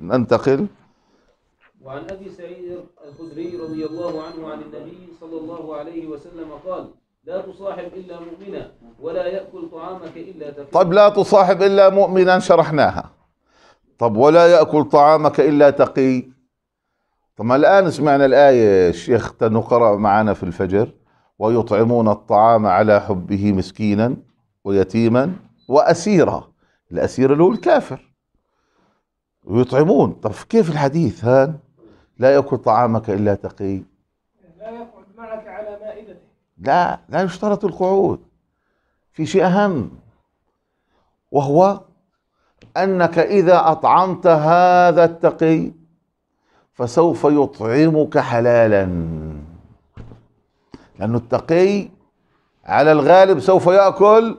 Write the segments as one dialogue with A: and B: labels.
A: ننتقل.
B: وعن أبي سعيد الخدري رضي الله عنه عن النبي صلى الله عليه وسلم قال لا تصاحب إلا مؤمنا ولا يأكل طعامك إلا تقي
A: طيب لا تصاحب إلا مؤمنا شرحناها. طب ولا يأكل طعامك إلا تقي. طب ما الآن سمعنا الآية الشيخ تنو قرأ معنا في الفجر ويطعمون الطعام على حبه مسكينا ويتيما وأسيرا. الأسير اللي هو الكافر ويطعمون. طب كيف الحديث؟ هان لا يأكل طعامك إلا تقي.
C: لا يقعد معك على مائدته.
A: لا لا يشترط القعود. في شيء أهم وهو أنك إذا أطعمت هذا التقي فسوف يطعمك حلالا. لأن التقي على الغالب سوف يأكل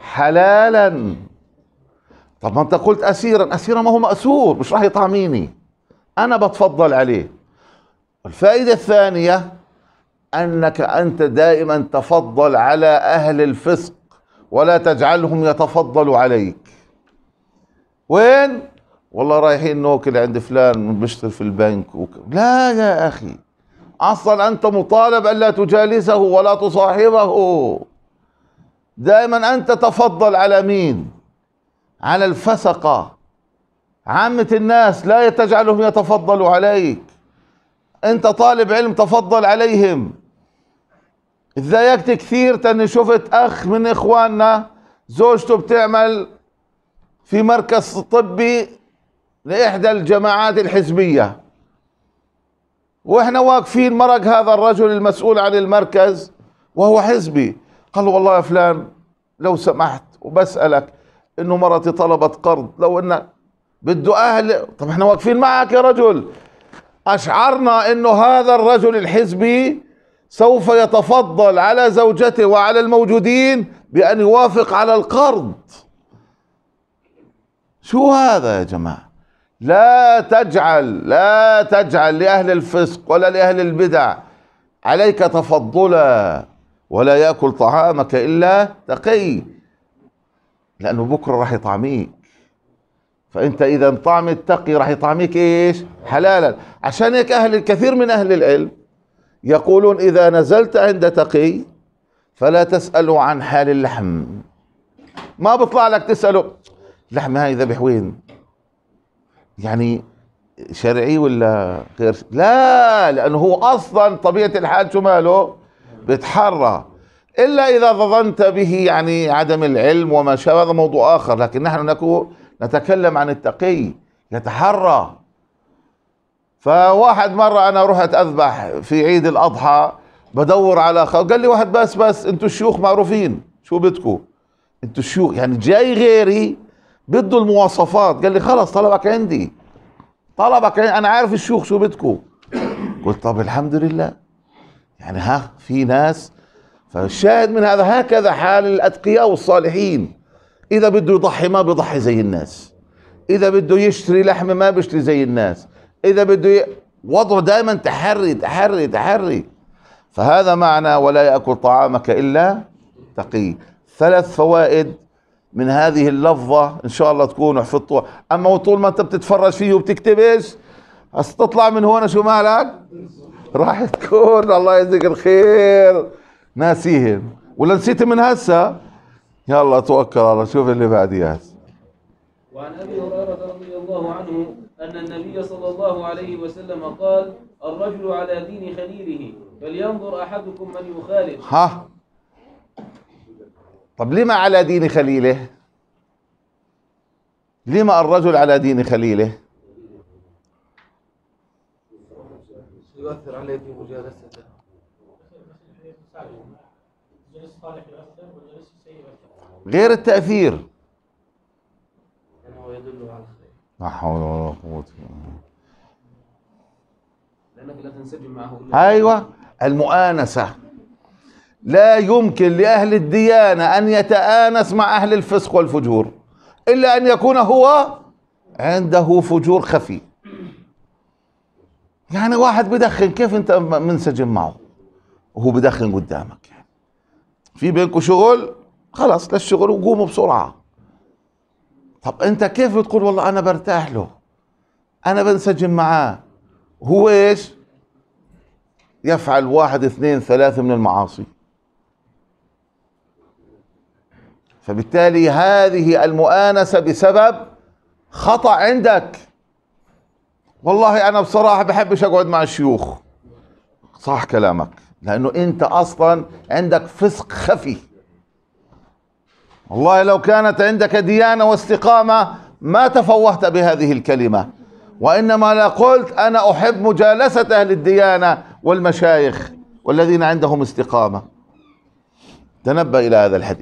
A: حلالا. طب ما أنت قلت أسيرا. أسيرا ما هو مأسور مش راح يطعميني. أنا بتفضل عليه. الفائدة الثانية أنك أنت دائما تفضل على أهل الفسق ولا تجعلهم يتفضلوا عليك. وين؟ والله رايحين نوكل عند فلان بيشتغل في البنك وك... لا يا أخي أصلا أنت مطالب الا تجالسه ولا تصاحبه. دائما أنت تفضل على مين؟ على الفسقة. عامة الناس لا تجعلهم يتفضلوا عليك. أنت طالب علم تفضل عليهم. اتضايقت كثير تاني شفت أخ من إخواننا زوجته بتعمل في مركز طبي لإحدى الجماعات الحزبية. وإحنا واقفين مرق هذا الرجل المسؤول عن المركز وهو حزبي. قال له والله يا فلان لو سمحت وبسألك إنه مرتي طلبت قرض. لو إنه بده أهل طب إحنا واقفين معك يا رجل. أشعرنا إنه هذا الرجل الحزبي سوف يتفضل على زوجته وعلى الموجودين بأن يوافق على القرض. شو هذا يا جماعة؟ لا تجعل لا تجعل لأهل الفسق ولا لأهل البدع عليك تفضلا ولا يأكل طعامك إلا تقي. لأنه بكرة راح يطعميك. فأنت إذا طعم التقي راح يطعميك إيش؟ حلالا. عشان هيك أهل الكثير من أهل العلم يقولون إذا نزلت عند تقي فلا تسألوا عن حال اللحم. ما بطلع لك تسأله لحم هاي ذبح وين؟ يعني شرعي ولا غير؟ لا لأنه هو أصلا طبيعة الحال شو ماله؟ بتحرى إلا إذا ظننت به يعني عدم العلم وما شابه هذا موضوع آخر. لكن نحن نكون نتكلم عن التقي يتحرى. فواحد مرة أنا رحت أذبح في عيد الأضحى بدور على خ... قال لي واحد بس بس أنتوا الشيوخ معروفين. شو بدكم؟ أنتوا الشيوخ. يعني جاي غيري بده المواصفات. قال لي خلص طلبك عندي. طلبك عندي. أنا عارف الشيوخ شو بدكم. قلت طب الحمد لله. يعني ها في ناس فالشاهد من هذا هكذا حال الأتقياء والصالحين. إذا بده يضحي ما بيضحي زي الناس. إذا بده يشتري لحمة ما بيشتري زي الناس. إذا بده ي... وضعه دائما تحري تحري تحري. فهذا معنى ولا يأكل طعامك إلا تقي. ثلاث فوائد من هذه اللفظة إن شاء الله تكونوا حفظتوها أما طول ما أنت بتتفرج فيه وبتكتبش بس تطلع من هون شو مالك؟ راح تكون. الله يجزيك الخير. ناسيهم. ولا نسيت من هسه؟ يلا توكل على الله شوف اللي بعديها
B: وعن أبي هريرة رضي الله عنه أن النبي صلى الله عليه وسلم قال الرجل على دين خليله فلينظر أحدكم من يخالف.
A: ها؟ طب لما على دين خليله؟ لما الرجل على دين خليله؟
D: يؤثر عليه في مجالسته.
C: يؤثر يؤثر
A: غير التأثير.
D: لأنه يدل على الخير.
A: لا حول ولا قوة إلا بالله.
B: لأنك لا تنسجم معه إلا
A: أيوه. المؤانسة. لا يمكن لأهل الديانة أن يتآنس مع أهل الفسق والفجور إلا أن يكون هو عنده فجور خفي. يعني واحد بدخن كيف أنت م- منسجم معه؟ وهو بدخن قدامك. في بينكم شغل؟ خلاص للشغل وقوموا بسرعة. طب أنت كيف بتقول والله أنا برتاح له؟ أنا بنسجم معاه. هو إيش؟ يفعل واحد اثنين ثلاثة من المعاصي. فبالتالي هذه المؤانسة بسبب خطأ عندك. والله أنا بصراحة بحبش أقعد مع الشيوخ. صح كلامك. لأنه أنت أصلا عندك فسق خفي. والله لو كانت عندك ديانة واستقامة ما تفوهت بهذه الكلمة. وإنما لقلت أنا أحب مجالسة أهل الديانة والمشايخ والذين عندهم استقامة. تنبأ إلى هذا الحديث.